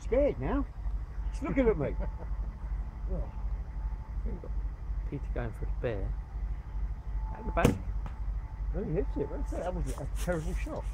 scared now. He's looking at me. Peter going for a bear. At the back. No, he hits it. That was a terrible shot.